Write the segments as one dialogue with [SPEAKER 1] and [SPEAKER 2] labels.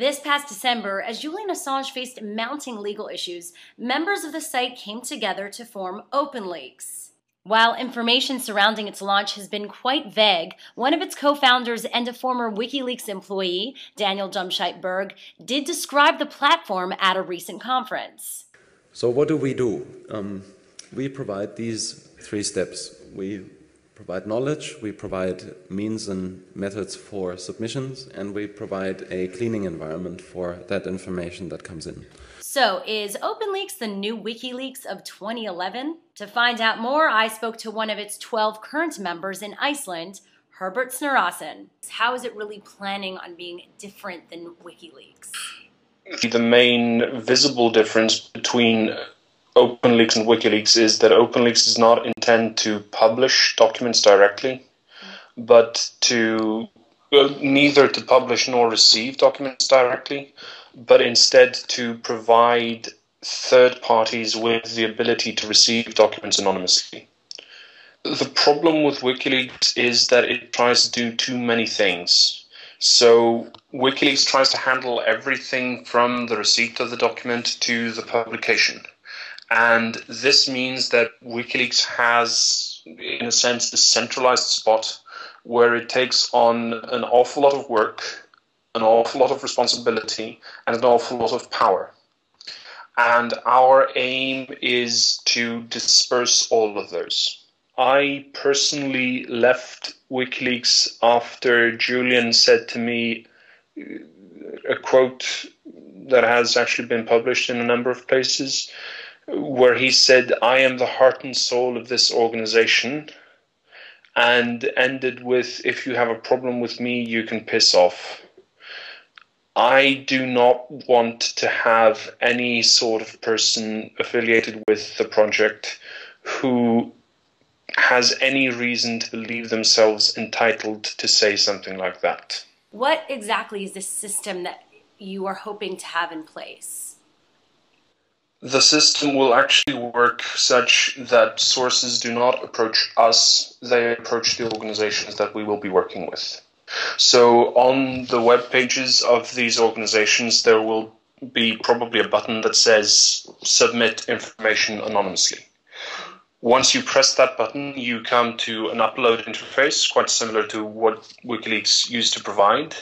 [SPEAKER 1] This past December, as Julian Assange faced mounting legal issues, members of the site came together to form OpenLeaks. While information surrounding its launch has been quite vague, one of its co founders and a former WikiLeaks employee, Daniel Domscheit-Berg, did describe the platform at a recent conference.
[SPEAKER 2] So, what do we do? Um, we provide these three steps. We provide knowledge, we provide means and methods for submissions, and we provide a cleaning environment for that information that comes in.
[SPEAKER 1] So, is OpenLeaks the new WikiLeaks of 2011? To find out more, I spoke to one of its 12 current members in Iceland, Herbert Snorrason. How is it really planning on being different than WikiLeaks?
[SPEAKER 3] The main visible difference between OpenLeaks and WikiLeaks is that OpenLeaks does not intend to publish documents directly, but to well, neither to publish nor receive documents directly, but instead to provide third parties with the ability to receive documents anonymously. The problem with WikiLeaks is that it tries to do too many things. So WikiLeaks tries to handle everything from the receipt of the document to the publication. And this means that WikiLeaks has, in a sense, a centralized spot where it takes on an awful lot of work an awful lot of responsibility and an awful lot of power. And our aim is to disperse all of those. I personally left WikiLeaks after Julian said to me uh, a quote that has actually been published in a number of places where he said, I am the heart and soul of this organization, and ended with, If you have a problem with me, you can piss off. I do not want to have any sort of person affiliated with the project who has any reason to believe themselves entitled to say something like that.
[SPEAKER 1] What exactly is the system that you are hoping to have in place?
[SPEAKER 3] The system will actually work such that sources do not approach us, they approach the organizations that we will be working with. So on the web pages of these organizations, there will be probably a button that says submit information anonymously. Once you press that button, you come to an upload interface, quite similar to what WikiLeaks used to provide.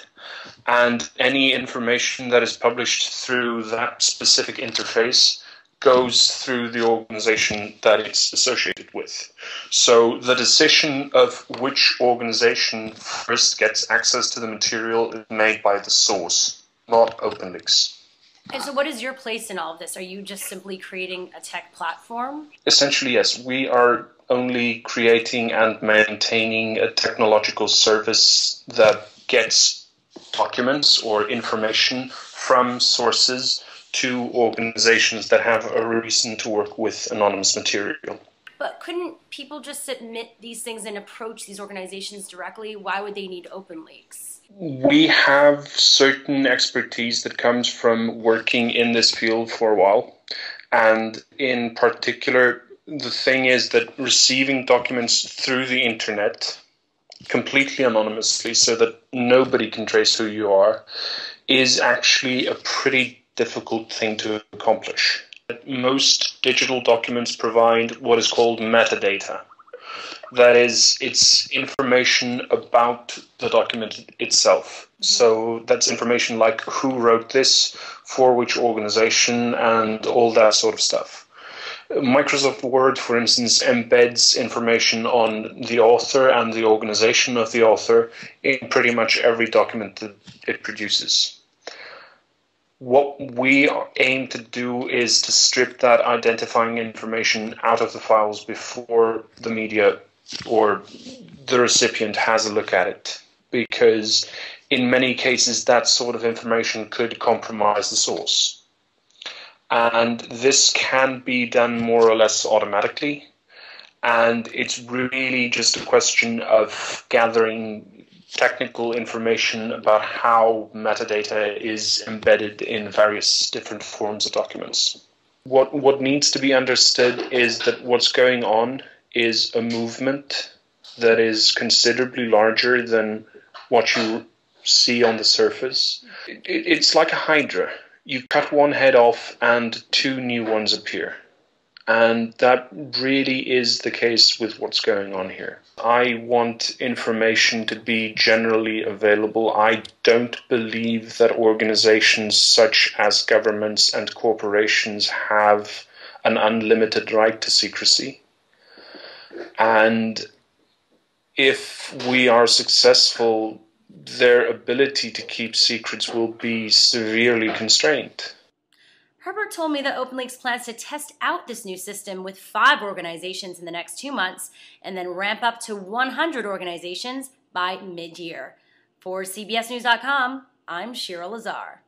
[SPEAKER 3] And any information that is published through that specific interface goes through the organization that it's associated with. So the decision of which organization first gets access to the material is made by the source, not OpenLeaks.
[SPEAKER 1] And so, what is your place in all of this? Are you just simply creating a tech platform?
[SPEAKER 3] Essentially, yes. We are only creating and maintaining a technological service that gets documents or information from sources to organizations that have a reason to work with anonymous material.
[SPEAKER 1] But couldn't people just submit these things and approach these organizations directly? Why would they need OpenLeaks?
[SPEAKER 3] We have certain expertise that comes from working in this field for a while. And in particular, the thing is that receiving documents through the internet completely anonymously so that nobody can trace who you are is actually a pretty difficult thing to accomplish. Most digital documents provide what is called metadata. That is, it's information about the document itself. Mm-hmm. So that's information like who wrote this, for which organization, and all that sort of stuff. Microsoft Word, for instance, embeds information on the author and the organization of the author in pretty much every document that it produces what we aim to do is to strip that identifying information out of the files before the media or the recipient has a look at it. Because in many cases that sort of information could compromise the source. And this can be done more or less automatically. And it's really just a question of gathering technical information about how metadata is embedded in various different forms of documents. What, what needs to be understood is that what's going on is a movement that is considerably larger than what you see on the surface. It, it's like a hydra. You cut one head off, and two new ones appear. And that really is the case with what's going on here. I want information to be generally available. I don't believe that organizations such as governments and corporations have an unlimited right to secrecy. And if we are successful, their ability to keep secrets will be severely constrained.
[SPEAKER 1] Herbert told me that OpenLeaks plans to test out this new system with five organizations in the next two months and then ramp up to 100 organizations by mid year. For CBSNews.com, I'm Shira Lazar.